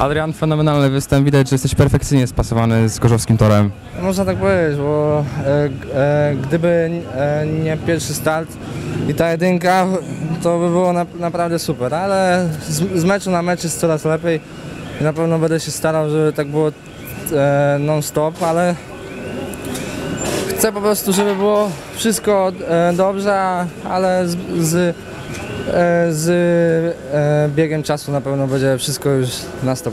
Adrian, fenomenalny występ. Widać, że jesteś perfekcyjnie spasowany z gorzowskim torem. Można tak powiedzieć, bo e, e, gdyby e, nie pierwszy start i ta jedynka, to by było na, naprawdę super, ale z, z meczu na mecz jest coraz lepiej i na pewno będę się starał, żeby tak było e, non-stop, ale chcę po prostu, żeby było wszystko e, dobrze, ale z, z, z e, biegiem czasu na pewno będzie wszystko już na 100%.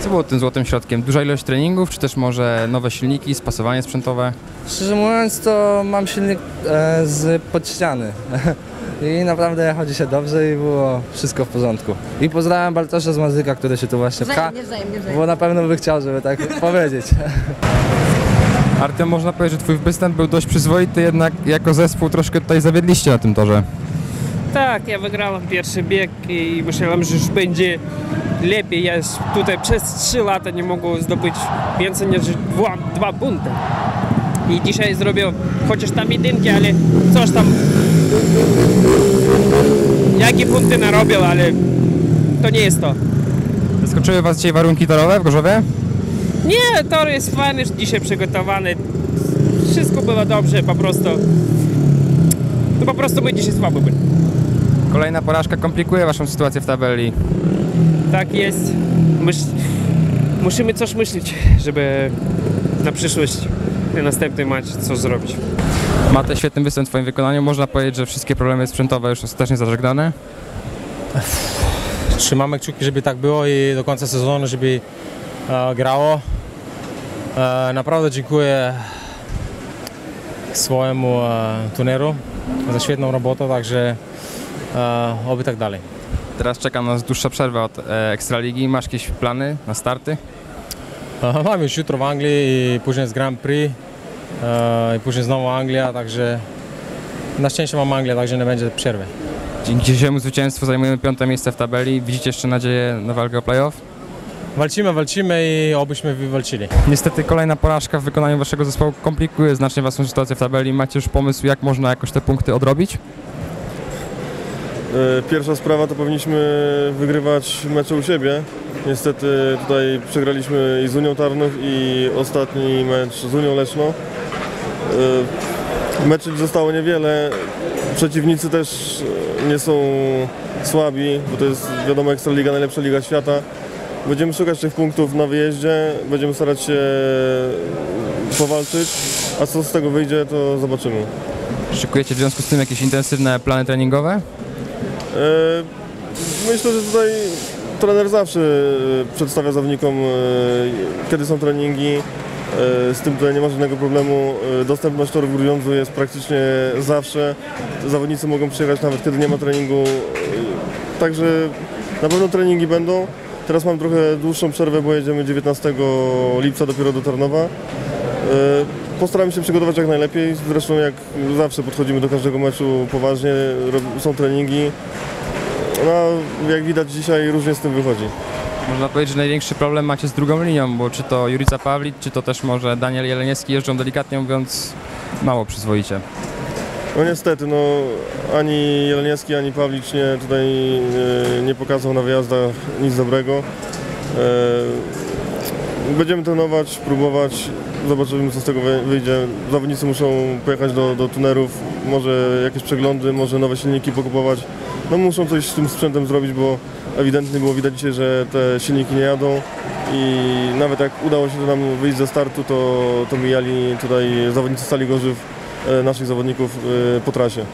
Co było tym złotym środkiem? Duża ilość treningów, czy też może nowe silniki, spasowanie sprzętowe? Szczerze mówiąc, to mam silnik e, z podściany. I naprawdę chodzi się dobrze i było wszystko w porządku. I pozdrawiam Bartosza z Mazyka, który się tu właśnie pcha, Wzajemnie, wzajemnie, wzajemnie. bo na pewno by chciał, żeby tak powiedzieć. Artem, można powiedzieć, że twój występ był dość przyzwoity, jednak jako zespół troszkę tutaj zawiedliście na tym torze. Tak, ja wygrałem pierwszy bieg i myślałem, że już będzie lepiej. Ja już tutaj przez 3 lata nie mogę zdobyć więcej niż dwa, dwa punkty. I dzisiaj zrobił chociaż tam jedynki, ale coś tam... Jakie punkty narobił, ale to nie jest to. Zaskoczyły was dzisiaj warunki torowe w Gorzowie? Nie, tor jest fajny, dzisiaj przygotowany. Wszystko było dobrze, po prostu... To po prostu my dzisiaj słabo byli. Kolejna porażka komplikuje waszą sytuację w tabeli. Tak jest. Myś... Musimy coś myśleć, żeby na przyszłość, na następny mecz coś zrobić. Mate, świetny występ w twoim wykonaniu. Można powiedzieć, że wszystkie problemy sprzętowe już ostatecznie zażegnane. Trzymamy kciuki, żeby tak było i do końca sezonu, żeby e, grało. E, naprawdę dziękuję swojemu e, tuneru za świetną robotę, także oby tak dalej. Teraz czeka nas dłuższa przerwa od e, Ekstraligi. Masz jakieś plany na starty? E, mam już jutro w Anglii i później jest Grand Prix e, i później znowu Anglia, także na szczęście mam Anglię, także nie będzie przerwy. Dzięki dzisiejszemu zwycięstwu zajmujemy piąte miejsce w tabeli. Widzicie jeszcze nadzieję na walkę o playoff? Walczymy, walczymy i obyśmy wywalczyli. Niestety kolejna porażka w wykonaniu waszego zespołu komplikuje znacznie waszą sytuację w tabeli. Macie już pomysł, jak można jakoś te punkty odrobić? E, Pierwsza sprawa to powinniśmy wygrywać mecze u siebie. Niestety tutaj przegraliśmy i z Unią Tarnów i ostatni mecz z Unią Leszno. E, Meczy zostało niewiele. Przeciwnicy też nie są słabi, bo to jest wiadomo Ekstraliga, najlepsza liga świata. Będziemy szukać tych punktów na wyjeździe, będziemy starać się powalczyć, a co z tego wyjdzie to zobaczymy. Szykujecie w związku z tym jakieś intensywne plany treningowe? E, Myślę, że tutaj trener zawsze e, przedstawia zawodnikom, e, kiedy są treningi. Z tym tutaj nie ma żadnego problemu. Dostępność torów Grudziądzu jest praktycznie zawsze. Zawodnicy mogą przyjechać nawet kiedy nie ma treningu. Także na pewno treningi będą. Teraz mam trochę dłuższą przerwę, bo jedziemy 19 lipca dopiero do Tarnowa. E, Postaram się przygotować jak najlepiej. Zresztą jak zawsze podchodzimy do każdego meczu poważnie, są treningi. No, jak widać dzisiaj różnie z tym wychodzi. Można powiedzieć, że największy problem macie z drugą linią, bo czy to Jurica Pawlit, czy to też może Daniel Jeleniewski jeżdżą delikatnie mówiąc mało przyzwoicie. No niestety, no ani Jeleniewski, ani Pawlicz nie, tutaj e, nie pokazał na wyjazdach nic dobrego. E, będziemy trenować, próbować, zobaczymy co z tego wy- wyjdzie. Zawodnicy muszą pojechać do, do tunerów, może jakieś przeglądy, może nowe silniki pokupować. No muszą coś z tym sprzętem zrobić, bo ewidentnie było widać dzisiaj, że te silniki nie jadą i nawet jak udało się nam wyjść ze startu, to, to mijali tutaj zawodnicy Stali Gorzów e, naszych zawodników e, po trasie.